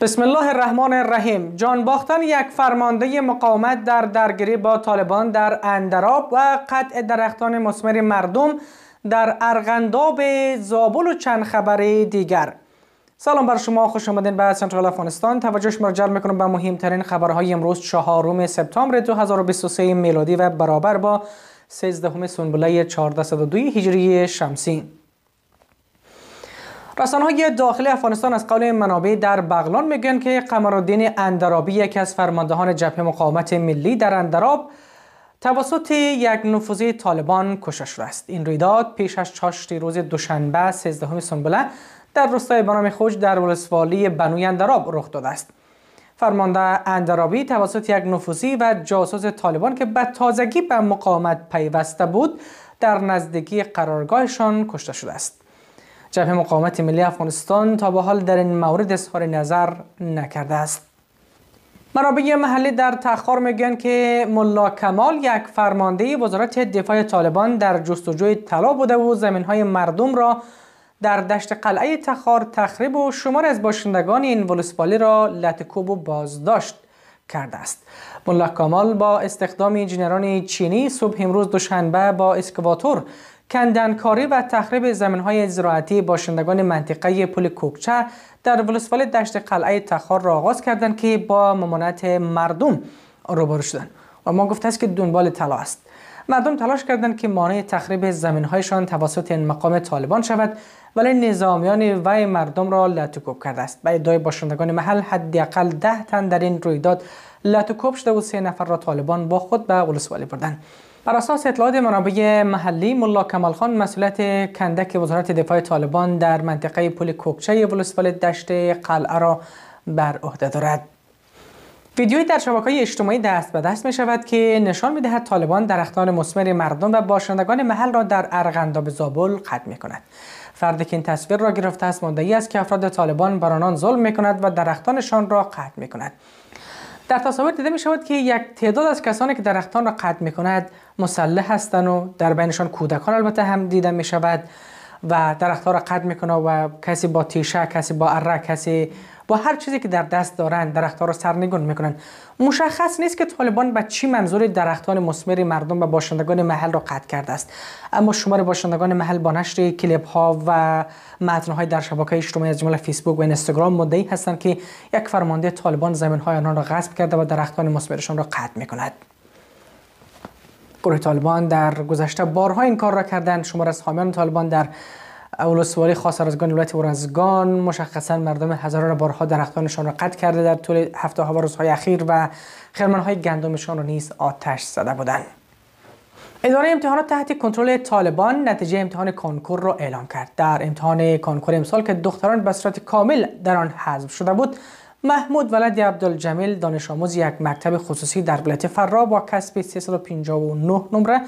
بسم الله الرحمن الرحیم جان باختن یک فرمانده مقاومت در درگیری با طالبان در اندراب و قطع درختان مسمر مردم در ارغنداب زابل و چند خبر دیگر. سلام بر شما خوش آمدین به سنترال افغانستان. توجه شما جلب می‌کنم به مهمترین خبرهای امروز چهارم سپتامبر 2023 میلادی و برابر با 13 سنبله 1402 هجری شمسی. رسانه های داخلی افغانستان از قول منابع در بغلان میگن که قمرالدین اندرابی یکی از فرماندهان جبهه مقاومت ملی در اندراب توسط یک نفوذی طالبان کشته شده است. این رویداد پیش از چاشتی روز دوشنبه 13 سنبله در روستای بنام خوج در ولسوالی بنوی اندراب رخ داده است. فرمانده اندرابی توسط یک نفوذی و جاسوس طالبان که به تازگی به مقاومت پیوسته بود در نزدیکی قرارگاهشان کشته شده است. جبهه مقاومت ملی افغانستان تا به حال در این مورد اظهار نظر نکرده است منابع محلی در تخار میگن که ملا کمال یک فرمانده وزارت دفاع طالبان در جستجوی طلا بوده و زمین های مردم را در دشت قلعه تخار تخریب و شمار از باشندگان این ولسوالی را لطکوب و بازداشت کرده است. ملا کمال با استخدام انجینران چینی صبح امروز دوشنبه با اسکواتور کندنکاری و تخریب زمینهای زراعتی باشندگان منطقه پل کوکچه در ولسوالی دشت قلعه تخار را آغاز کردند که با ممانعت مردم روبرو شدند. و ما گفته است که دنبال طلا است. مردم تلاش کردند که مانع تخریب زمینهایشان توسط این مقام طالبان شود ولی نظامیان وی مردم را لطوکوب کرده است. به ادعای باشندگان محل حداقل ده تن در این رویداد لطوکوب شده و سه نفر را طالبان با خود به ولسوالی بردند. بر اساس اطلاعات منابع محلی ملا کمال خان مسئولیت کندک وزارت دفاع طالبان در منطقه پل کوکچه ولسوالی دشت قلعه را بر عهده دارد ویدیویی در شبکه اجتماعی دست به دست می شود که نشان می دهد طالبان درختان مسمر مردم و باشندگان محل را در ارغنداب زابل قطع می کند. فردی که این تصویر را گرفته است مدعی است که افراد طالبان بر آنان ظلم می کند و درختانشان را قطع می کند. در تصاویر دیده می شود که یک تعداد از کسانی که درختان را قطع می کند مسلح هستند و در بینشان کودکان البته هم دیده می شود و درختها را قطع می‌کنه و کسی با تیشه کسی با اره کسی با هر چیزی که در دست دارند درختها را سرنگون می‌کنن. مشخص نیست که طالبان به چی منظور درختان مسمر مردم و باشندگان محل را قطع کرده است. اما شمار باشندگان محل با نشر کلیپ ها و متن های در شبکه اجتماعی از جمله فیسبوک و اینستاگرام مدعی هستند که یک فرمانده طالبان زمین های آنها را غصب کرده و درختان مسمرشان را قطع می‌کند. گروه طالبان در گذشته بارها این کار را کردند. شمار از حامیان طالبان در ولسوالی خاص ارزگان ولایت ورزگان مشخصا مردم هزاران بارها درختانشان را قطع کرده در طول هفته ها و روزهای اخیر و خرمان های گندمشان را نیز آتش زده بودند. اداره امتحانات تحت کنترل طالبان نتیجه امتحان کنکور را اعلام کرد. در امتحان کنکور امسال که دختران به صورت کامل در آن حذف شده بود محمود ولد عبدالجمیل دانش آموز یک مکتب خصوصی در ولایت فرا با کسب 359 نمره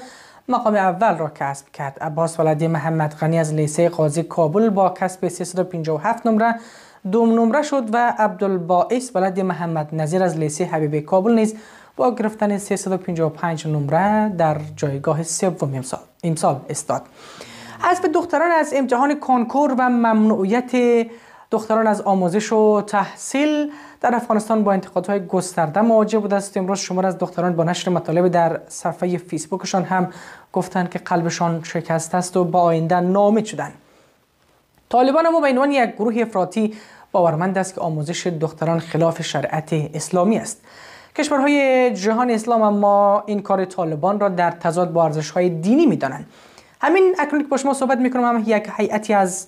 مقام اول را کسب کرد. عباس ولدی محمد غنی از لیسه قاضی کابل با کسب 357 نمره دوم نمره شد و عبدالباعث ولد محمد نظیر از لیسه حبیب کابل نیز با گرفتن 355 نمره در جایگاه سوم امسال امسال استاد. حذف دختران از امتحان کنکور و ممنوعیت دختران از آموزش و تحصیل در افغانستان با انتقادهای گسترده مواجه بوده است. امروز شمار از دختران با نشر مطالب در صفحه فیسبوکشان هم گفتند که قلبشان شکست است و با آینده نامید شدند. طالبان اما به عنوان یک گروه افراطی باورمند است که آموزش دختران خلاف شریعت اسلامی است. کشورهای جهان اسلام اما این کار طالبان را در تضاد با ارزش‌های دینی می‌دانند. همین اکنون که با شما صحبت می‌کنم هم یک هیئتی از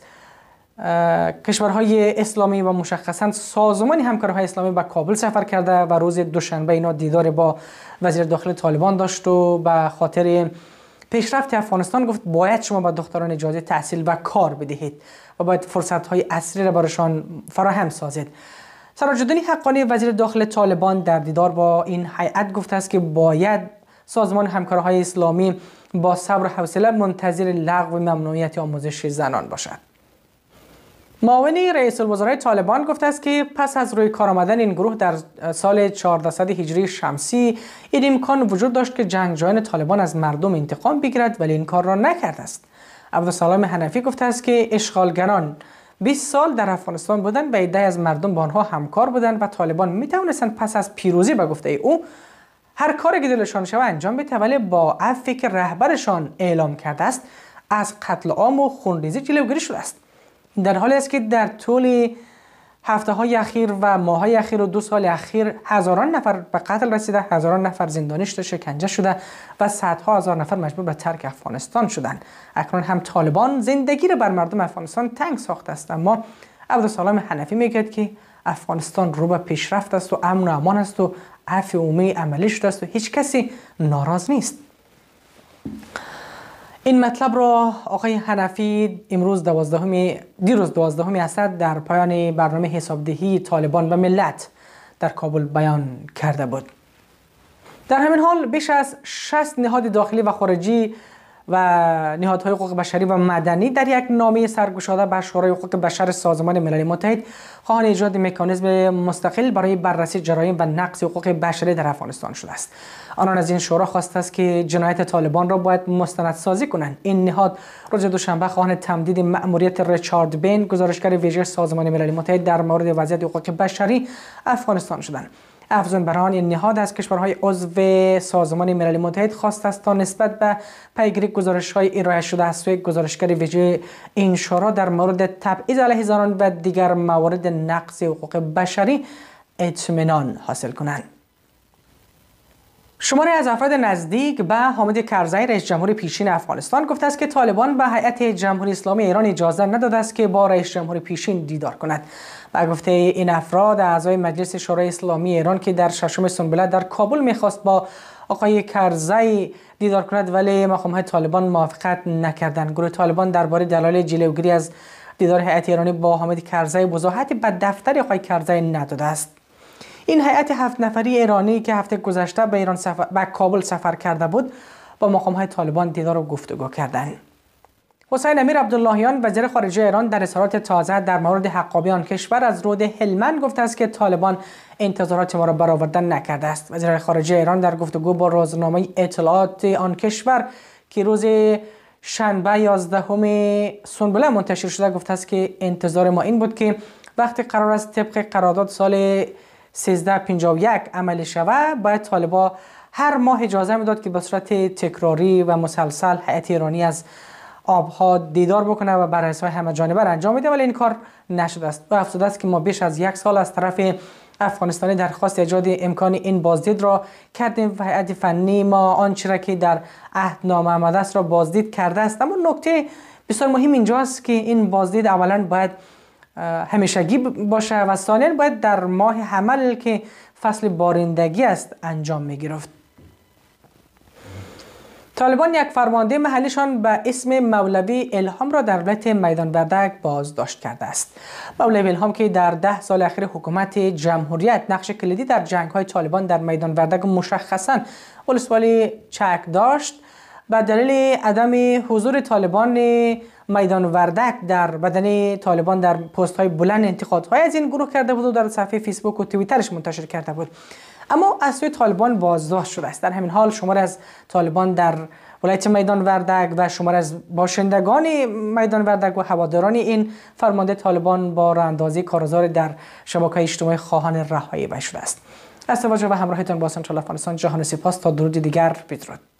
کشورهای اسلامی و مشخصا سازمان همکارهای اسلامی به کابل سفر کرده و روز دوشنبه اینا دیدار با وزیر داخل طالبان داشت و به خاطر پیشرفت افغانستان گفت باید شما به دختران اجازه تحصیل و کار بدهید و باید فرصت های اصلی را برایشان فراهم سازید. سراجالدین حقانی وزیر داخل طالبان در دیدار با این هیئت گفته است که باید سازمان همکارهای اسلامی با صبر و حوصله منتظر لغو ممنوعیت آموزش زنان باشد. معاون رئیس الوزرای طالبان گفته است که پس از روی کار آمدن این گروه در سال 1400 هجری شمسی این امکان وجود داشت که جنگجویان طالبان از مردم انتقام بگیرد ولی این کار را نکرده است. عبدالسلام حنفی گفته است که اشغالگران 20 سال در افغانستان بودن به ایده از مردم با آنها همکار بودن و طالبان می توانستند پس از پیروزی به گفته او هر کاری که دلشان شود انجام بده ولی با عفی که رهبرشان اعلام کرده است از قتل عام و خونریزی جلوگیری شده است. در حالی است که در طول هفته های اخیر و ماه های اخیر و دو سال اخیر هزاران نفر به قتل رسیده هزاران نفر زندانی شده شکنجه شده و صدها هزار نفر مجبور به ترک افغانستان شدند. اکنون هم طالبان زندگی را بر مردم افغانستان تنگ ساخته است اما عبدالسلام حنفی میگه که افغانستان رو به پیشرفت است و امن و امان است و عفو عمومی عملی شده است و هیچ کسی ناراض نیست. این مطلب را آقای حنفی امروز دوازدهم دیروز دوازدهم اسد در پایان برنامه حسابدهی طالبان و ملت در کابل بیان کرده بود. در همین حال بیش از 60 نهاد داخلی و خارجی و نهادهای حقوق بشری و مدنی در یک نامه سرگشاده به شورای حقوق بشر سازمان ملل متحد خواهان ایجاد مکانیزم مستقل برای بررسی جرایم و نقض حقوق بشری در افغانستان شده است. آنان از این شورا خواسته است که جنایت طالبان را باید مستندسازی کنند. این نهاد روز دوشنبه خواهان تمدید مأموریت ریچارد بین گزارشگر ویژه سازمان ملل متحد در مورد وضعیت حقوق بشری افغانستان شدند. افزون بر آن نهاد از کشورهای عضو سازمان ملل متحد خواست است تا نسبت به پیگیری گزارش های ارائه شده از سوی گزارشگر ویژه این شورا در مورد تبعیض علیه زنان و دیگر موارد نقض حقوق بشری اطمینان حاصل کنند. شماری از افراد نزدیک به حامد کرزی رئیس جمهور پیشین افغانستان گفته است که طالبان به هیئت جمهوری اسلامی ایران اجازه نداده است که با رئیس جمهور پیشین دیدار کند. و گفته این افراد اعضای مجلس شورای اسلامی ایران که در ششم سنبله در کابل می‌خواست با آقای کرزی دیدار کند ولی مقام طالبان موافقت نکردند. گروه طالبان درباره دلایل جلوگیری از دیدار هیئت ایرانی با حامد کرزی وضاحتی به دفتر آقای کرزی نداده است. این هیئت هفت نفری ایرانی که هفته گذشته به ایران سفر به کابل سفر کرده بود با مقام های طالبان دیدار و گفتگو کردند حسین امیر عبداللهیان وزیر خارجه ایران در اظهارات تازه در مورد حقابی آن کشور از رود هلمند گفته است که طالبان انتظارات ما را برآورده نکرده است. وزیر خارجه ایران در گفتگو با روزنامه اطلاعات آن کشور که روز شنبه 11 سنبله منتشر شده گفته است که انتظار ما این بود که وقتی قرار است طبق قرارداد سال 1351 عمل شود باید طالبا هر ماه اجازه می‌داد که به صورت تکراری و مسلسل هیئت ایرانی از آبها دیدار بکنه و بررسی های همه جانبه انجام میده. ولی این کار نشده است. و افزوده است که ما بیش از یک سال از طرف افغانستانی درخواست ایجاد امکان این بازدید را کردیم و هیئت فنی ما آنچه را که در عهدنامه آمده است را بازدید کرده است. اما نکته بسیار مهم اینجاست که این بازدید اولا باید همیشگی باشه و ثانیا باید در ماه حمل که فصل بارندگی است انجام می گرفت طالبان یک فرمانده محلیشان به اسم مولوی الهام را در ولایت میدان وردک بازداشت کرده است. مولوی الهام که در ده سال اخیر حکومت جمهوریت نقش کلیدی در جنگ های طالبان در میدان وردک مشخصا ولسوالی چک داشت. به دلیل عدم حضور طالبان میدان وردک در بدن طالبان در پست های بلند انتقادهای از این گروه کرده بود و در صفحه فیسبوک و توییترش منتشر کرده بود. اما از سوی طالبان بازداشت شده است. در همین حال شمار از طالبان در ولایت میدان وردک و شمار از باشندگان میدان وردک و هواداران این فرمانده طالبان با راندازی کارزار در شبکه اجتماعی خواهان رهایی شده است. از توجه و همراهتان با سنترال افغانستان جهان سپاس. تا درود دیگر بدرود.